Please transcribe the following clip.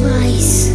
device.